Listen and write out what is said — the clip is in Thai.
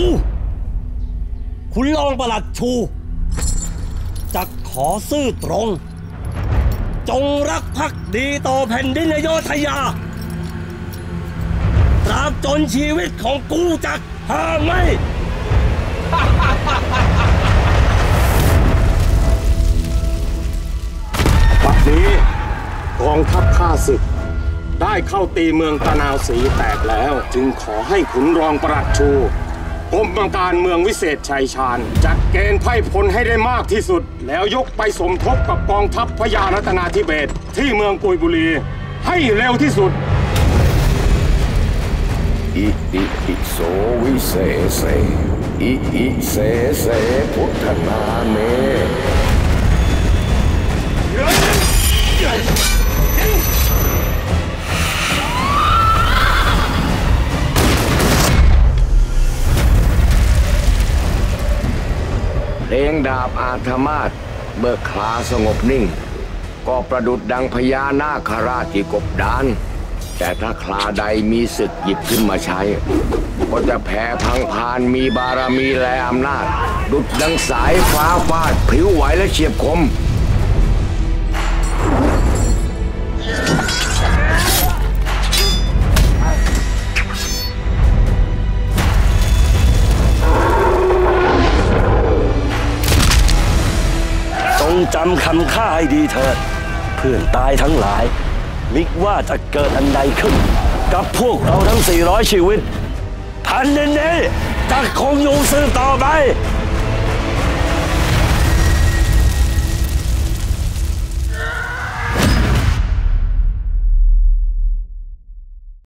ูคุณรองประหลัดชู จะขอซื่อตรง จงรักภักดีต่อแผ่นดินอโยธยา ตราบจนชีวิตของกูจะห่าไม่ บัดนี้กองทัพข้าศึก ได้เข้าตีเมืองตะนาวสีแตกแล้ว จึงขอให้ขุนรองประหลัดชู กรมบังการเมืองวิเศษชัยชาญ จัดเกณฑ์ไพ่พลให้ได้มากที่สุด แล้วยกไปสมทบกับกองทัพพญารัตนาธิเบศที่เมืองกุยบุรี ให้เร็วที่สุด อิติปิโสวิเศษอิอิเสเสพุทธนาเม ลงดาบอาธมาศเมื่อคลาสงบนิ่ง ก็ประดุดดังพญานาคราชที่กบดาน แต่ถ้าคลาใดมีศึกหยิบขึ้นมาใช้ ก็จะแผ่พังพานมีบารมีและอำนาจ ดุดดังสายฟ้าฟาด ผิวไหวและเฉียบคม จำคำข้าให้ดีเถิด เพื่อนตายทั้งหลาย มิกว่าจะเกิดอันใดขึ้น กับพวกเราทั้ง 400 ชีวิตพันเนเน่จะคงอยู่สืบต่อไป